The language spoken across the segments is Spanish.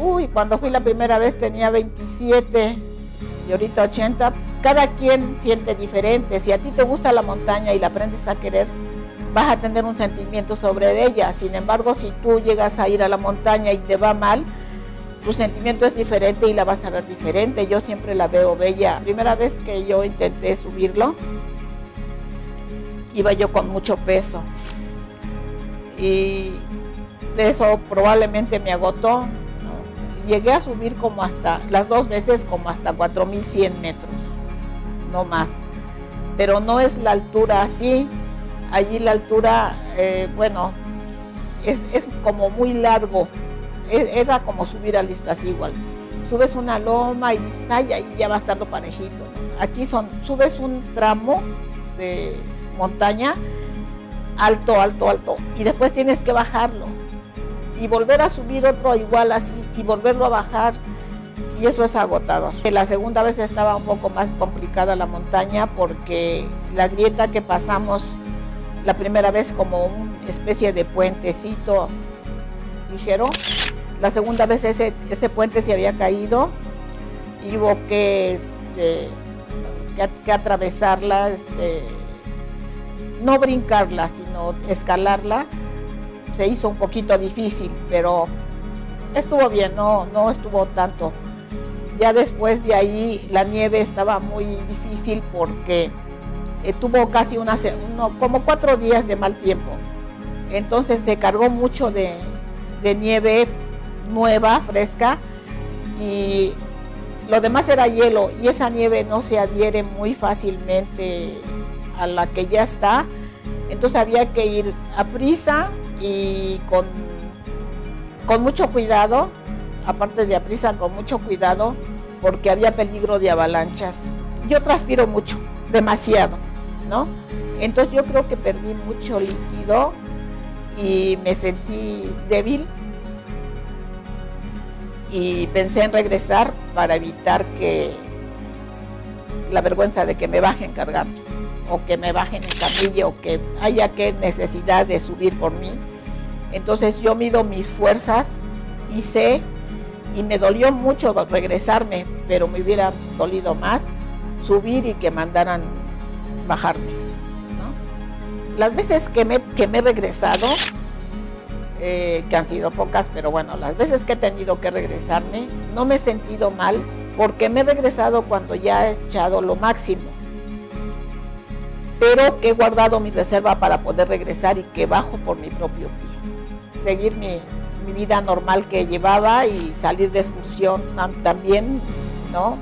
Uy, cuando fui la primera vez tenía 27 y ahorita 80. Cada quien siente diferente. Si a ti te gusta la montaña y la aprendes a querer, vas a tener un sentimiento sobre ella. Sin embargo, si tú llegas a ir a la montaña y te va mal, tu sentimiento es diferente y la vas a ver diferente. Yo siempre la veo bella. Primera vez que yo intenté subirlo, iba yo con mucho peso. Y eso probablemente me agotó. Llegué a subir como hasta, las dos veces como hasta 4100 metros, no más. Pero no es la altura así. Allí la altura, eh, bueno, es, como muy largo e, era como subir a listas igual. Subes una loma y dices, ay, ya va a estar lo parejito. Aquí son, subes un tramo de montaña alto, alto, alto, y después tienes que bajarlo y volver a subir otro igual así y volverlo a bajar y eso es agotador. La segunda vez estaba un poco más complicada la montaña porque la grieta que pasamos la primera vez como una especie de puentecito ligero la segunda vez ese, ese puente se había caído y hubo que, este, que, atravesarla, este, no brincarla, sino escalarla. Se hizo un poquito difícil, pero estuvo bien, no, no estuvo tanto. Ya después de ahí la nieve estaba muy difícil porque eh, tuvo casi una, como cuatro días de mal tiempo. Entonces se cargó mucho de, de nieve nueva, fresca, y lo demás era hielo y esa nieve no se adhiere muy fácilmente a la que ya está. Entonces había que ir a prisa y con, mucho cuidado, aparte de a prisa, con mucho cuidado, porque había peligro de avalanchas. Yo transpiro mucho, demasiado, ¿no? Entonces yo creo que perdí mucho líquido y me sentí débil y pensé en regresar para evitar que la vergüenza de que me bajen cargando o que me bajen en camilla o que haya que necesidad de subir por mí. Entonces yo mido mis fuerzas y sé, y me dolió mucho regresarme, pero me hubiera dolido más subir y que mandaran bajarme. Las veces que me, que me he regresado, eh, que han sido pocas, pero bueno, las veces que he tenido que regresarme, no me he sentido mal porque me he regresado cuando ya he echado lo máximo. Pero que he guardado mi reserva para poder regresar y que bajo por mi propio pie. Seguir mi, vida normal que llevaba y salir de excursión también, ¿no?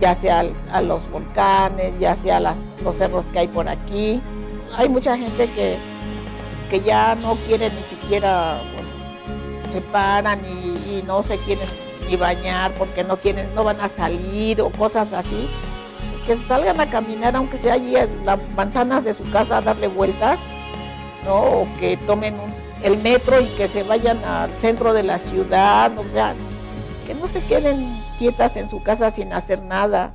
Ya sea a los volcanes, ya sea los cerros que hay por aquí. Hay mucha gente que que ya no quieren ni siquiera, se paran y, no se quieren ni bañar porque no quieren, no van a salir o cosas así, que salgan a caminar aunque sea allí en las manzanas de su casa a darle vueltas, ¿no? O que tomen el metro y que se vayan al centro de la ciudad, o sea, que no se queden quietas en su casa sin hacer nada.